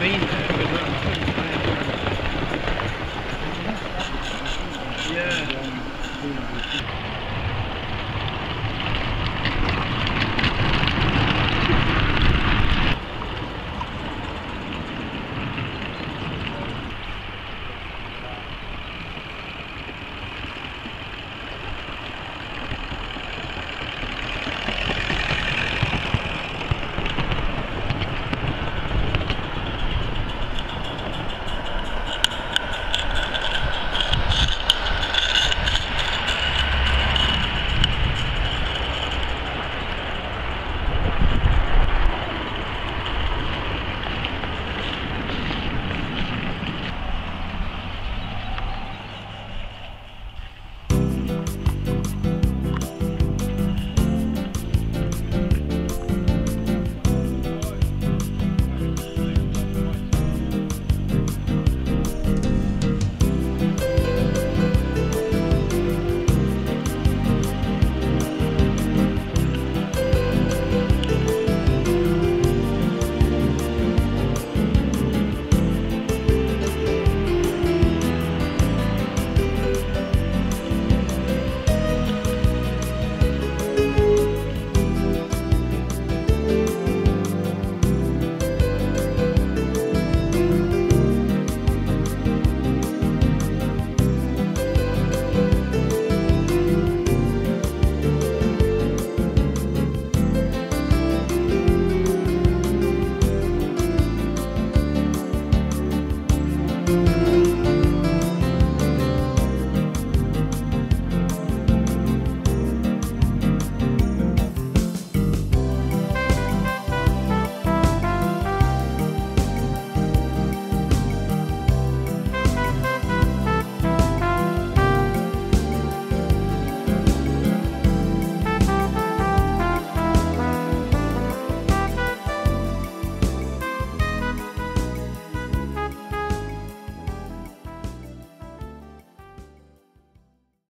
been there, but not Yeah.